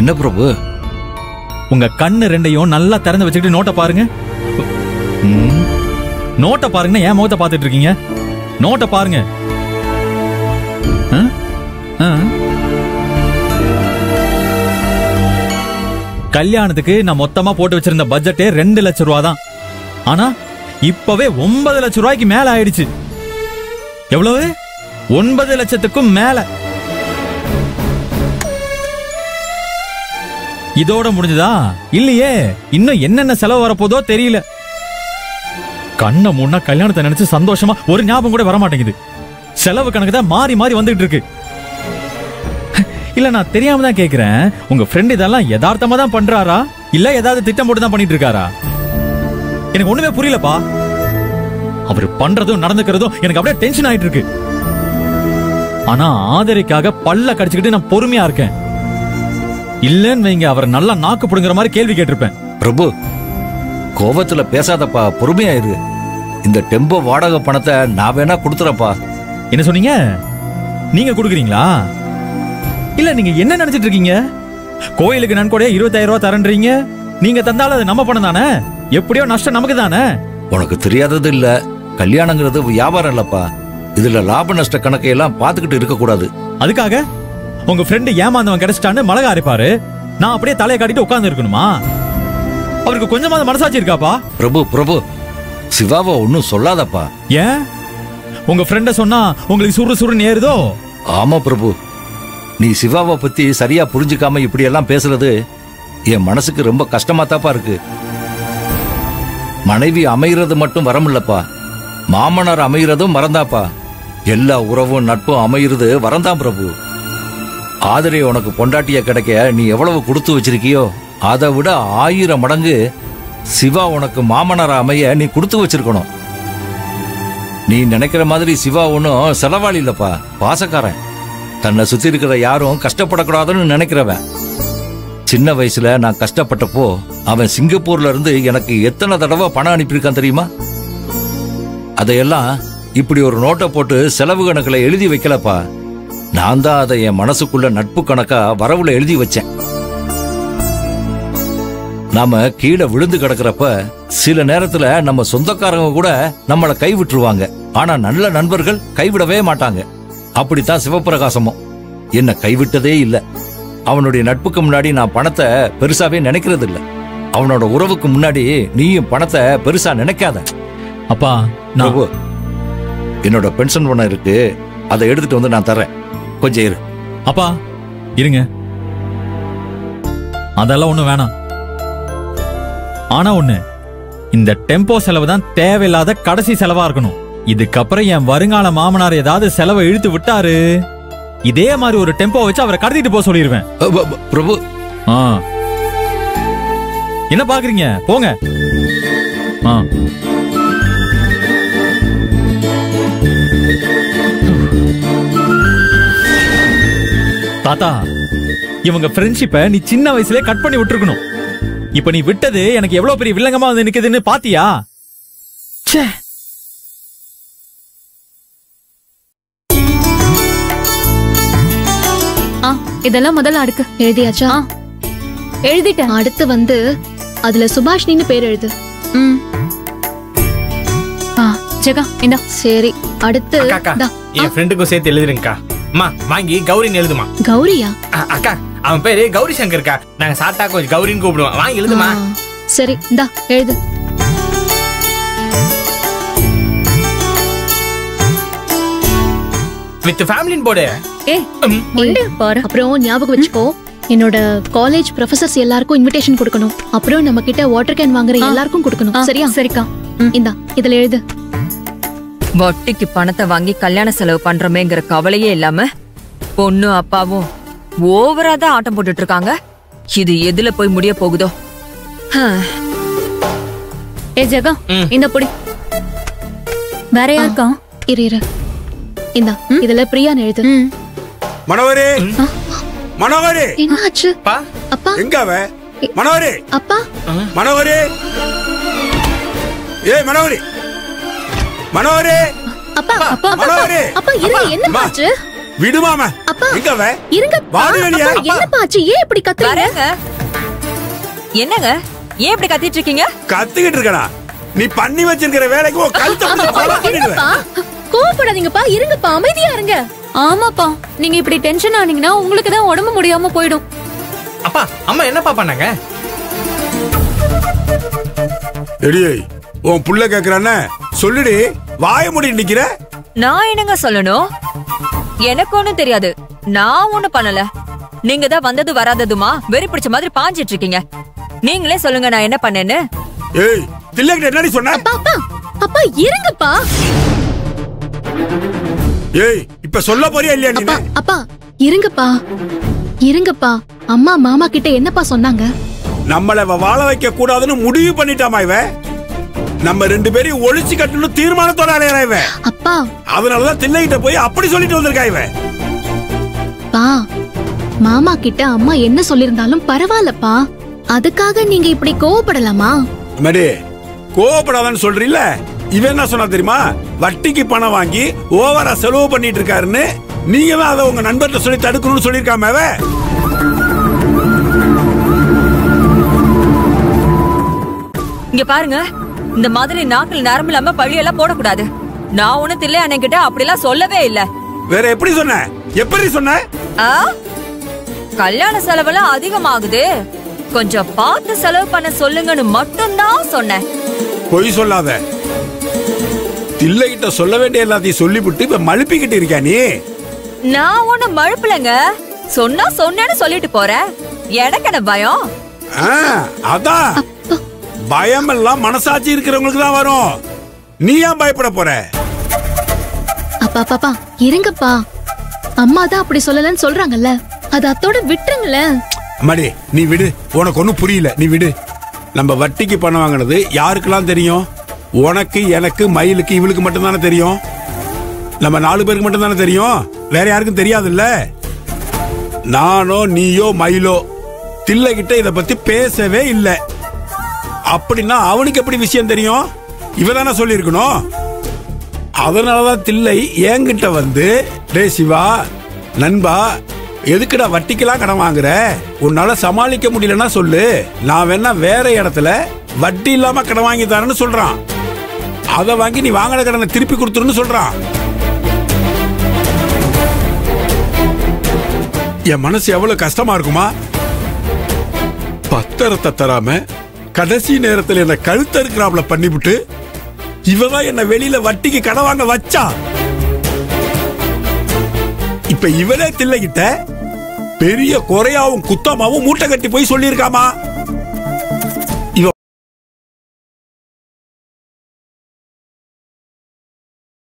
என்ன பிரபு? உங்க கண்ணு ரெண்டையும் நல்லா திறந்து வச்சுக்கிட்டு நோட்டை பாருங்க. நோட்டை பாருங்கன்னா ஏன் முகத்தை பார்த்துட்டு இருக்கீங்க. நோட்டை பாருங்க? கல்யாணத்துக்கு நான் மொத்தமா போட்டு வச்சிருந்த பட்ஜெட்டே ரெண்டு லட்சம் ரூபா தான். ஆனா இப்பவே ஒன்பது லட்சம் ரூபாய்க்கு மேல ஆயிடுச்சு. எவ்வளவு? ஒன்பது லட்சத்துக்கும் மேல. இதோட முடிஞ்சதா? இல்லையே. இன்னும் என்னென்ன செலவு வரப்போதோ தெரியல. கண்ண முன்னா கல்யாணத்தை நினைச்சு சந்தோஷமா ஒரு ஞாபகம் கூட வர மாட்டேங்குது செலவு கணக்கு தான் மாறி மாறி வந்துகிட்டு இருக்கு. இல்ல நான் தெரியாம தான் கேக்குறேன். உங்க ஃப்ரெண்ட் இதெல்லாம் யதார்த்தமா தான் பண்றாரா? இல்ல ஏதாவது திட்டம் போட்டு தான் பண்ணிட்டு இருக்காரா எனக்கு ஒண்ணுமே புரியலப்பா. அவர் பண்றதும் நடந்துக்கிறதும் எனக்கு அப்படியே டென்ஷன் ஆயிட்டு இருக்கு. ஆனா ஆதரிக்காக பல்ல கடிச்சுக்கிட்டு நான் பொறுமையா இருக்கேன். இல்லன்னு வைங்க அவர் நல்லா நாக்கு புடுங்குற மாதிரி கேள்வி கேட்டிருப்பேன். பிரபு கோபத்துல பேசாதப்பா பொறுமையா இரு. இந்த டெம்போ வாடகை பணத்தை நான் வேணா கொடுத்துறப்பா என்ன சொன்னீங்க? நீங்க கொடுக்குறீங்களா? இல்ல நீங்க என்ன நினைச்சிட்டு இருக்கீங்க? கோயிலுக்கு நன்கொடையா இருபத்தாயிரம் ரூபாய் தரன்றீங்க. நீங்க தந்தாலும் அது நம்ம பணம் தானே? எப்படியோ நஷ்டம் நமக்கு தானே? உனக்கு தெரியாதது இல்ல. கல்யாணங்கிறது வியாபாரம் இல்லப்பா. இதுல லாப நஷ்ட கணக்கை எல்லாம் பாத்துக்கிட்டு இருக்க கூடாது அதுக்காக? உங்க ஃப்ரெண்டு ஏமாந்தவன் கிடைச்சிட்டான்னு மிளகா அரைப்பாரு. நான் அப்படியே தலையை காட்டிட்டு உட்கார்ந்து இருக்கணுமா? அவருக்கு கொஞ்சமாவது மனசாட்சி இருக்காப்பா? பிரபு பிரபு சிவாவை ஒன்னும் சொல்லாதப்பா. ஏன்? உங்க ஃப்ரெண்ட சொன்னா உங்களுக்கு சுறு சுருன்னு ஏறுதோ? ஆமா பிரபு. நீ சிவாவை பத்தி சரியா புரிஞ்சுக்காம இப்படி எல்லாம் பேசுறது என் மனசுக்கு ரொம்ப கஷ்டமா தாப்பா இருக்கு. மனைவி அமைகிறது மட்டும் வரமில்லப்பா. மாமனார் அமைகிறதும் மறந்தாப்பா. எல்லா உறவும் நட்பும் அமைகிறது வரந்தான் பிரபு. ஆதரே உனக்கு பொண்டாட்டிய கிடைக்க நீ எவ்வளவு கொடுத்து வச்சிருக்கியோ அதை விட ஆயிரம் மடங்கு சிவா உனக்கு மாமனார் அமைய நீ கொடுத்து வச்சிருக்கணும். நீ நினைக்கிற மாதிரி சிவா ஒன்றும் செலவாளி இல்லப்பா பாசக்காரன். தன்னை சுத்தி இருக்கிற யாரும் கஷ்டப்படக்கூடாதுன்னு நினைக்கிறவன். சின்ன வயசுல நான் கஷ்டப்பட்டப்போ அவன் சிங்கப்பூர்ல இருந்து எனக்கு எத்தனை தடவை பணம் அனுப்பியிருக்கான் தெரியுமா? அதையெல்லாம் இப்படி ஒரு நோட்டை போட்டு செலவு கணக்கில் எழுதி வைக்கலப்பா. நான் தான் அதை என் மனசுக்குள்ள நட்பு கணக்கா வரவுல எழுதி வச்சேன். நாம கீழே விழுந்து கிடக்கிறப்ப சில நேரத்துல நம்ம சொந்தக்காரங்க கூட நம்மளை கை விட்டுருவாங்க ஆனா நல்ல நண்பர்கள் கைவிடவே மாட்டாங்க. அப்படித்தான் சிவப்பிரகாசமும். என்ன கைவிட்டதே இல்ல. அவனுடைய நட்புக்கு முன்னாடி நான் பணத்தை பெருசாவே நினைக்கிறது இல்ல அவனோட உறவுக்கு முன்னாடி நீயும் பணத்தை பெருசா நினைக்காத. அப்பா என்னோட பென்ஷன் பணம் இருக்கு. அதை எடுத்துட்டு வந்து நான் தர்றேன். கொஞ்சம் இரு. அப்பா இருங்க. அதெல்லாம் ஒண்ணும் வேணாம். ஆனா ஒண்ணு இந்த டெம்போ செலவு தான் தேவையில்லாத கடைசி செலவா இருக்கணும். இதுக்கப்புறம் என் வருங்கால மாமனார் ஏதாவது செலவை இழுத்து விட்டாரு. இதே மாதிரி ஒரு டெம்போ வச்சு அவரை கடத்திட்டு போக சொல்லிடுவேன் பிரபு. என்ன பாக்குறீங்க போங்க. ஆ. தாத்தா இவங்க ஃப்ரெண்ட்ஷிப்பை நீ சின்ன வயசுலயே கட் பண்ணி விட்டுருக்கணும். இப்ப நீ விட்டது எனக்கு எவ்வளவு பெரிய வில்லங்கமா வந்து நிக்குதுன்னு பாத்தியா? ஆ இதெல்லாம் முதல்ல அடுக்கு. எழுதியாச்சா? எழுதிட்டேன். அடுத்து வந்து அதுல சுபாஷினின்னு பேர் எழுது. ம். ஆ ஜெகா இந்தா. சரி அடுத்து. என் ஃப்ரெண்டுக்கும் சேர்த்து எழுதுறேங்க்கா அம்மா வாங்கி கௌரின்னு எழுதுமா. கௌரியா? அக்கா அவன் பேரு கௌரி சங்கர்க்கா நாங்க சாட்டா கொஞ்சம் கௌரின்னு கூப்பிடுவோம். வாங்கி எழுதுமா. சரி இந்தா எழுது. வித் ஃபேமிலின்னு போடு. ஏய் மண்டே பாரு அப்புறம் ஞாபகம் வச்சுக்கோ என்னோட காலேஜ் ப்ரொஃபசர்ஸ் எல்லாருக்கும் இன்விடேஷன் கொடுக்கணும். அப்புறம் நம்ம கிட்ட வாட்டர் கேன் வாங்குற. எல்லாருக்கும் கொடுக்கணும். சரியா? சரிக்கா. இந்தா இதுல எழுது. வட்டிக்கு பணத்தை வாங்கி கல்யாண செலவு பண்றோமேங்கிற கவலையே இல்லாம பொண்ணு அப்பாவும் ஓவரா தான் ஆட்டம் போட்டுட்டு இருக்காங்க. இது எதுல போய் முடிய போகுதோ. ஏ ஜெகா ம். இந்த பொடி. வேற யாருக்கா இரு இரு. இந்தா இதுல பிரியான்னு எழுது. மனோகரே. மனோகரே. என்னாச்சு? அப்பா. எங்க அவ? மனோகரே. அப்பா. மனோகரே. ஏய் மனோகரே. மனோகரே! அப்பா அப்பா மனோகரே! அப்பா இரு என்ன. ஆச்சு? விடுமாம அப்பா. எங்க அவ? இருங்க. வாடி வெளியே. அப்பா, என்னப்பா ஆச்சு? ஏன் இப்படி கத்துறீங்க? என்னங்க? ஏன் இப்படி கத்திட்டு இருக்கீங்க? கத்துக்கிட்டு இருக்கடா. நீ பண்ணி வச்சிருக்கிற வேலைக்கு உன் கழுத்தை பிடிச்சு கொலை பண்ணிடுவேன். இருங்கப்பா கோவப்படாதீங்கப்பா இருங்கப்பா. அமைதியா இருங்க. ஆமாப்பா. நீங்க இப்படி டென்ஷன் ஆனீங்கன்னா உங்களுக்கு தான் உடம்பு முடியாம போயிடும். அப்பா அம்மா என்னப்பா பண்ணாங்க? எடியே உன் புள்ள கேக்குறானே சொல்லுடி. வாய மூடி நிக்கிற? நான் என்னங்க சொல்லணும்? எனக்கு ஒண்ணும் தெரியாது. நான் ஒண்ணும் பண்ணல. நீங்க தான் வந்தது வராததுமா? வெறி பிடிச்ச மாதிரி பாஞ்சிட்டு இருக்கீங்க. நீங்களே சொல்லுங்க நான் என்ன பண்ணேன்னு. ஏய் தில்லைகிட்ட என்னடி சொன்ன? அப்பா அப்பா இருங்கப்பா. ஏய் இப்ப சொல்ல போறியா இல்லையா நீ அப்பா அப்பா இருங்கப்பா. இருங்கப்பா. அம்மா மாமா கிட்ட என்னப்பா சொன்னாங்க? நம்மள வாழ வைக்க கூடாதுன்னு முடிவு பண்ணிட்டாமா இவ? நம்ம ரெண்டு பேரையும் ஒழிச்சு கட்டணும் தீர்மானத்தோட அலையறா இவ அப்பா. அதனாலதான் தில்லைகிட்ட போய் அப்படி சொல்லிட்டு வந்திருக்கா பா மாமா கிட்ட அம்மா என்ன சொல்லிருந்தாலும் பரவாயில்லப்பா. அதுக்காக நீங்க இப்படி கோவப்படலாமா? மடி கோவப்படாதன்னு சொல்றீல்ல? இவன் என்ன சொன்னா தெரியுமா? வட்டிக்கு பணம் வாங்கி ஓவரா செலவு பண்ணிட்டு இருக்காருன்னு நீங்க தான் அதை உங்க நண்பர்கிட்ட சொல்லி தடுக்கணும்னு சொல்லியிருக்காம இங்க பாருங்க. இந்த மாதிரி நாக்கில் நரம்பு இல்லாம பழியெல்லாம் போடக்கூடாது. நான் ஒண்ணு தில்லை அண்ணன் கிட்ட அப்படிலாம் சொல்லவே இல்ல. வேற எப்படி சொன்ன? எப்படி சொன்ன? ஆ? கல்யாண செலவெல்லாம் அதிகமாகுது. கொஞ்சம் பார்த்து செலவு பண்ண சொல்லுங்கன்னு மட்டும்தான் சொன்னேன். பொய் சொல்லாத. தில்லைகிட்ட சொல்ல வேண்டிய எல்லாத்தையும் சொல்லிவிட்டு இப்ப மழுப்பிக்கிட்டு இருக்கியா நீ? நான் ஒண்ணு மழுப்பலங்க. சொன்னா சொன்னேன்னு சொல்லிட்டு போறேன். எனக்கு என்ன பயம்? ஆ, அதான். பயம் எல்லாம் மனசாட்சி இருக்கிறவங்களுக்கு தான் வரும். நீ ஏன் பயப்பட போற? அப்பா பாப்பா இருங்கப்பா. அம்மா தான் அப்படி சொல்லலன்னு சொல்றாங்கல்ல. அது அத்தோட விட்டுருங்களேன் அம்மாடி நீ விடு. உனக்கு ஒன்றும் புரியல. நீ விடு. நம்ம வட்டிக்கு பணம் வாங்கினது யாருக்கெல்லாம் தெரியும்? உனக்கு எனக்கு மயிலுக்கு இவளுக்கு மட்டும்தானே தெரியும்? நம்ம நாலு பேருக்கு மட்டும்தானே தெரியும்? வேற யாருக்கும் தெரியாதுல்ல? நானோ நீயோ மயிலோ தில்லைகிட்ட இத பத்தி பேசவே இல்லை. அப்படின்னா அவனுக்கு எப்படி விஷயம் தெரியும்? இவ தானே சொல்லியிருக்கணும். அதனாலதான் தில்லை என்கிட்ட வந்து டே சிவா நண்பா எதுக்குடா வட்டிக்கெல்லாம் கடன் வாங்குற? உன்னால சமாளிக்க முடியலன்னா சொல்லு. நான் வேணா வேற இடத்துல வட்டி இல்லாம கடன் வாங்கி தரேன்னு சொல்றான். அதை வாங்கி நீ வாங்கின கடனை திருப்பி கொடுத்துருன்னு சொல்றான். என் மனசு எவ்வளவு கஷ்டமா இருக்குமா? பத்திரத்தை தராம கடைசி நேரத்தில் என்ன கழுத்தறுக்கிறாப்ல பண்ணிவிட்டு இவதான் என்ன வெளியில வட்டிக்கு கடன் வாங்க வச்சா. இப்ப இவனே தில்லைகிட்ட பெரிய குறையாவும் குத்தமாவும் மூட்டை கட்டி போய் சொல்லியிருக்காமா?